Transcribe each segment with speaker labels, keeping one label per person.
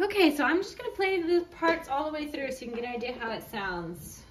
Speaker 1: Okay, so I'm just going to play the parts all the way through so you can get an idea how it sounds.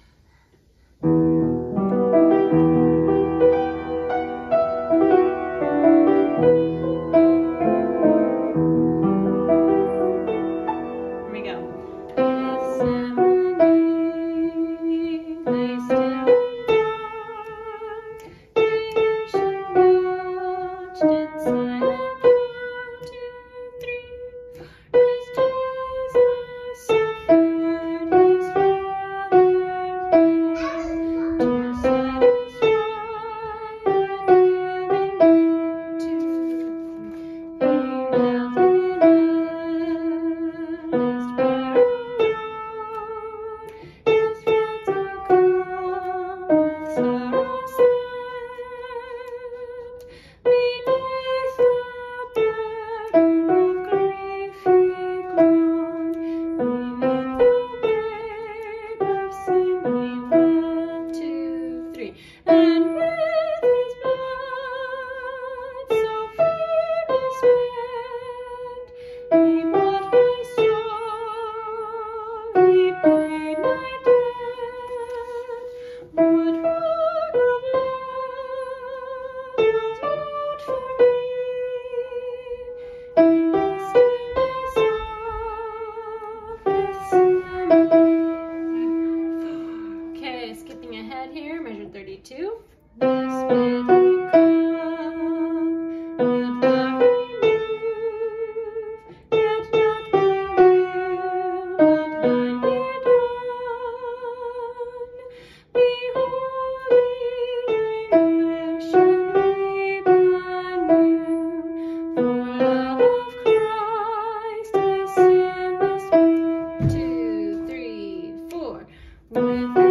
Speaker 1: Amen. Bye.